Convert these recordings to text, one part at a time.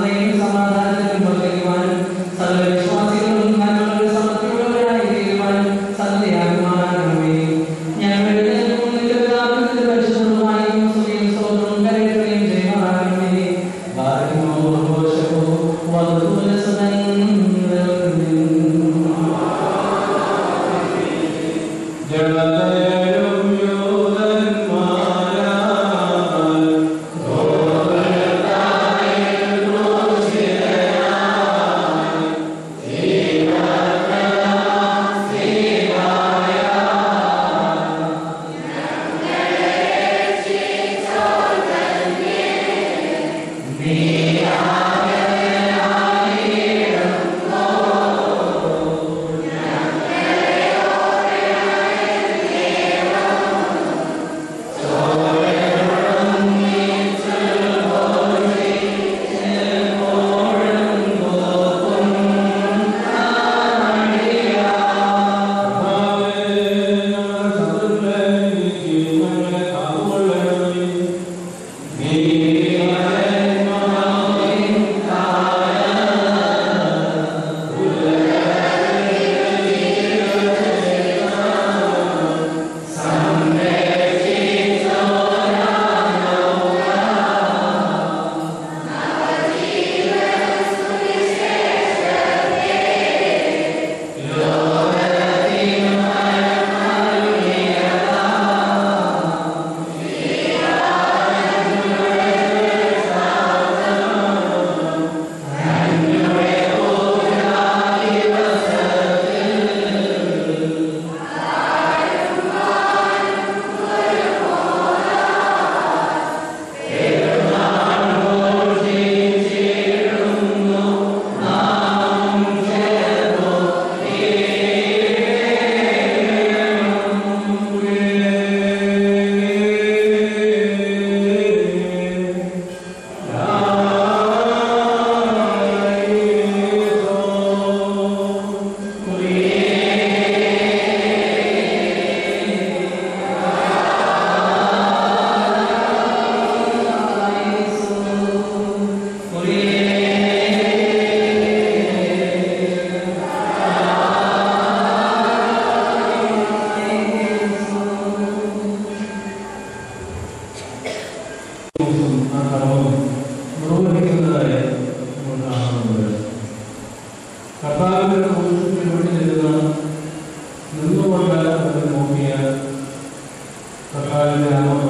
Hallelujah. Amen.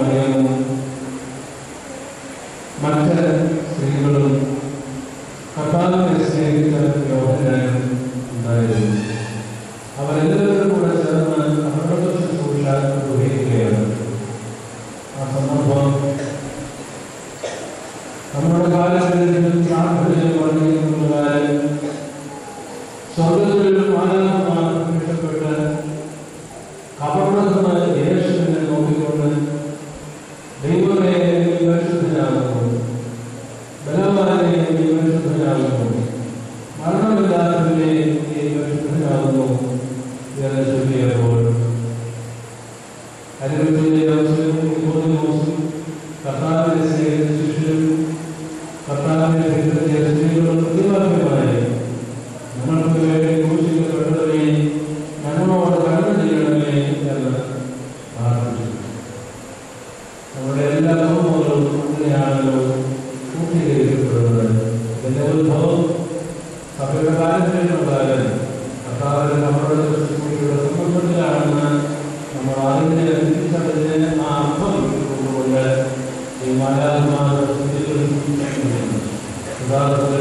Obrigado.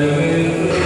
Amen.